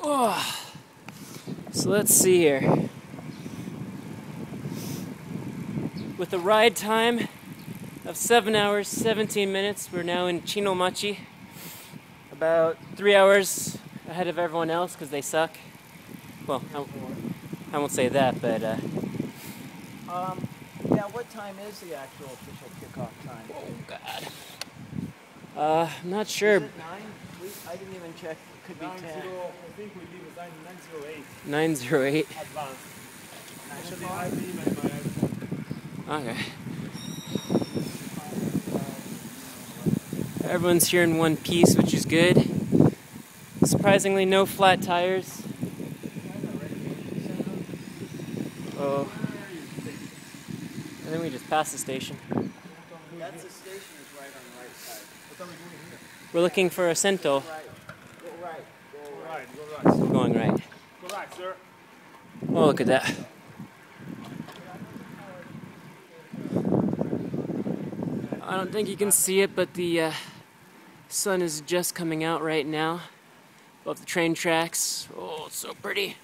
Oh. So let's see here. With a ride time of 7 hours 17 minutes, we're now in Chinomachi. About 3 hours ahead of everyone else because they suck. Well, I, I, won't say that, but. Uh, um, yeah, what time is the actual official kickoff time? Oh, God. Uh, I'm not sure. Is it 9? We, I didn't even check. It could be 10. I think we leave at 908. 908. Advance. Actually, I leave at my iPhone. Okay. Everyone's here in one piece, which is good. Surprisingly, no flat tires. Oh. And then we just passed the station. That's the station is right on the right side. What are we doing here? We're looking for a Cento. Right. Go right. Go Go right. right, go right. We're going right. Go right, sir. Oh, look at that. I don't think you can see it, but the uh, sun is just coming out right now above the train tracks. Oh, it's so pretty.